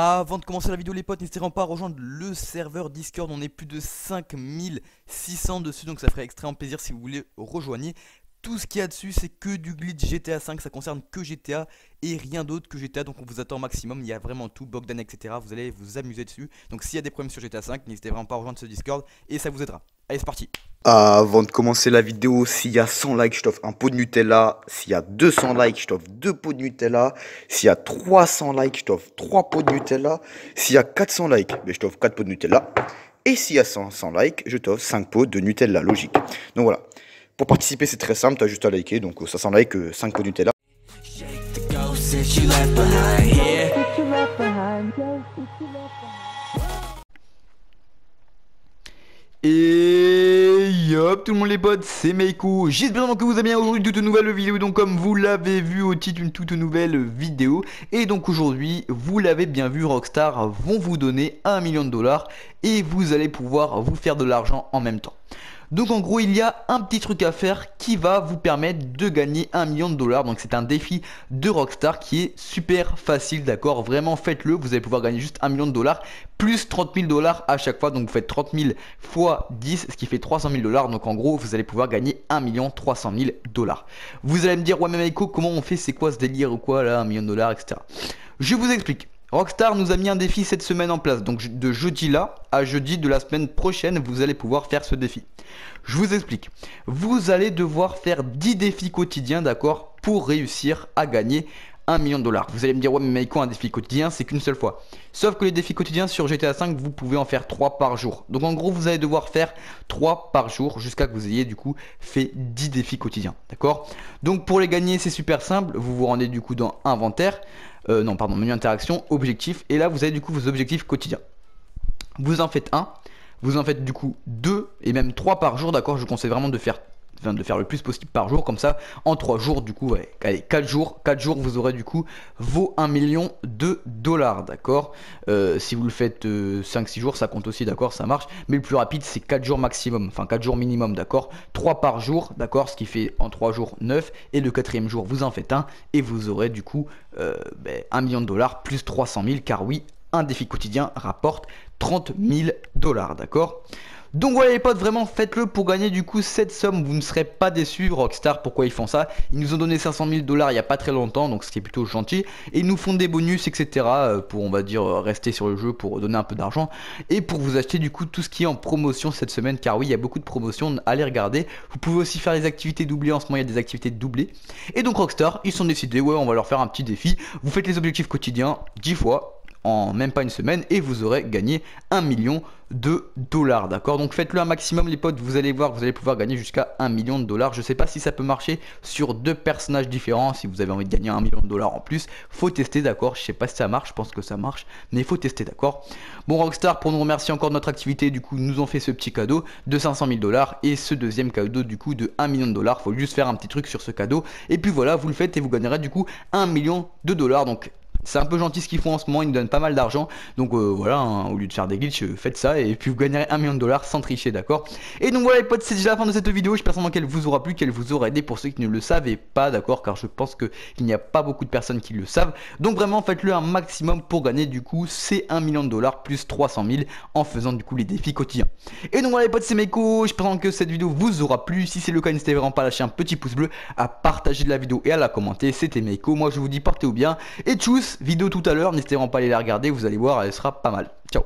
Avant de commencer la vidéo les potes, n'hésitez pas à rejoindre le serveur Discord, on est plus de 5600 dessus, donc ça ferait extrêmement plaisir si vous voulez rejoigner. Tout ce qu'il y a dessus c'est que du glitch GTA 5, ça concerne que GTA et rien d'autre que GTA, donc on vous attend au maximum, il y a vraiment tout, Bogdan etc, vous allez vous amuser dessus. Donc s'il y a des problèmes sur GTA 5, n'hésitez vraiment pas à rejoindre ce Discord et ça vous aidera. Allez c'est parti avant de commencer la vidéo, s'il y a 100 likes, je t'offre un pot de Nutella. S'il y a 200 likes, je t'offre 2 pots de Nutella. S'il y a 300 likes, je t'offre 3 pots de Nutella. S'il y a 400 likes, ben, je t'offre 4 pots de Nutella. Et s'il y a 100, likes, je t'offre 5 pots de Nutella, logique. Donc voilà. Pour participer, c'est très simple, tu as juste à liker. Donc 500 likes, 5 pots de Nutella. Et yop tout le monde les potes, c'est Meiko, j'espère que vous allez bien aujourd'hui toute nouvelle vidéo donc comme vous l'avez vu au titre une toute nouvelle vidéo et donc aujourd'hui vous l'avez bien vu Rockstar vont vous donner un million de dollars et vous allez pouvoir vous faire de l'argent en même temps. Donc en gros il y a un petit truc à faire qui va vous permettre de gagner un million de dollars. Donc c'est un défi de Rockstar qui est super facile d'accord? Vraiment faites-le, vous allez pouvoir gagner juste un million de dollars plus 30 000 dollars à chaque fois. Donc vous faites 30 000 fois 10 ce qui fait 300 000 dollars. Donc en gros vous allez pouvoir gagner 1 million 300 000 dollars. Vous allez me dire ouais mais Maiko comment on fait? C'est quoi ce délire ou quoi là? 1 million de dollars etc. Je vous explique. Rockstar nous a mis un défi cette semaine en place, donc de jeudi là à jeudi de la semaine prochaine, vous allez pouvoir faire ce défi. Je vous explique. Vous allez devoir faire 10 défis quotidiens, d'accord, pour réussir à gagner 1 million de dollars. Vous allez me dire, ouais, mais quoi un défi quotidien, c'est qu'une seule fois. Sauf que les défis quotidiens sur GTA 5, vous pouvez en faire 3 par jour. Donc en gros, vous allez devoir faire 3 par jour jusqu'à que vous ayez du coup fait 10 défis quotidiens. D'accord? Donc pour les gagner, c'est super simple. Vous vous rendez du coup dans inventaire. Euh, non, pardon, menu interaction, objectif. Et là, vous avez du coup vos objectifs quotidiens. Vous en faites un. Vous en faites du coup deux et même trois par jour, d'accord? Je vous conseille vraiment de faire de faire le plus possible par jour comme ça en 3 jours du coup ouais, allez 4 jours 4 jours vous aurez du coup vos 1 million de dollars d'accord? Euh, si vous le faites 5-6 euh, jours ça compte aussi d'accord ça marche. Mais le plus rapide c'est 4 jours maximum enfin 4 jours minimum d'accord? 3 par jour d'accord ce qui fait en 3 jours 9 et le quatrième jour vous en faites un et vous aurez du coup euh, ben, 1 million de dollars plus 300 000 car oui un défi quotidien rapporte 30 000 dollars d'accord? Donc voilà les potes, vraiment faites-le pour gagner du coup cette somme, vous ne serez pas déçus. Rockstar, pourquoi ils font ça Ils nous ont donné 500 000 dollars il n'y a pas très longtemps, donc ce qui est plutôt gentil. Et ils nous font des bonus, etc. Euh, pour on va dire rester sur le jeu, pour donner un peu d'argent. Et pour vous acheter du coup tout ce qui est en promotion cette semaine, car oui, il y a beaucoup de promotions, allez regarder. Vous pouvez aussi faire les activités doublées, en ce moment il y a des activités doublées. Et donc Rockstar, ils sont décidés, ouais on va leur faire un petit défi. Vous faites les objectifs quotidiens 10 fois, en même pas une semaine et vous aurez gagné 1 million de dollars d'accord? Donc faites-le un maximum les potes vous allez voir vous allez pouvoir gagner jusqu'à 1 million de dollars. Je sais pas si ça peut marcher sur deux personnages différents si vous avez envie de gagner 1 million de dollars en plus faut tester d'accord? Je sais pas si ça marche je pense que ça marche mais faut tester d'accord? Bon Rockstar pour nous remercier encore de notre activité du coup nous ont fait ce petit cadeau de 500 000 dollars et ce deuxième cadeau du coup de 1 million de dollars. Faut juste faire un petit truc sur ce cadeau. Et puis voilà vous le faites et vous gagnerez du coup 1 million de dollars. Donc c'est un peu gentil ce qu'ils font en ce moment, ils nous donnent pas mal d'argent. Donc euh, voilà, hein, au lieu de faire des glitches, euh, faites ça et puis vous gagnerez un million de dollars sans tricher, d'accord? Et donc voilà les potes, c'est déjà la fin de cette vidéo. J'espère vraiment qu'elle vous aura plu, qu'elle vous aura aidé pour ceux qui ne le savaient pas, d'accord? Car je pense qu'il n'y a pas beaucoup de personnes qui le savent. Donc vraiment, faites-le un maximum pour gagner du coup ces 1 million de dollars plus 300 000 en faisant du coup les défis quotidiens. Et donc voilà les potes, c'est Meiko. J'espère que cette vidéo vous aura plu. Si c'est le cas, n'hésitez vraiment pas à lâcher un petit pouce bleu, à partager la vidéo et à la commenter. C'était Meiko. Moi je vous dis portez-vous bien et tchuss, vidéo tout à l'heure n'hésitez pas à aller la regarder, vous allez voir, elle sera pas mal. Ciao